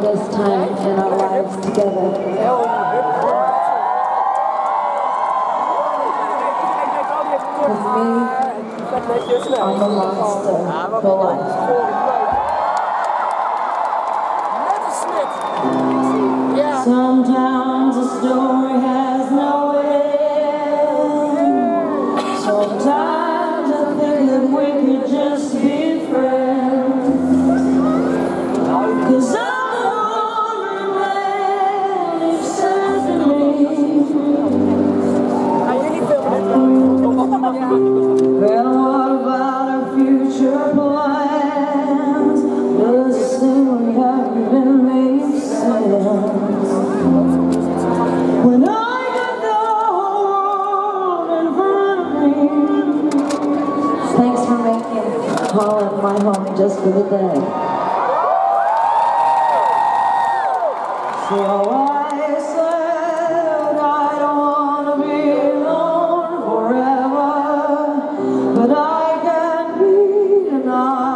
this time in our lives together. With me, I'm a monster life. Sometimes a story has no my home, just for the day. So I said I don't want to be alone forever, but I can be tonight.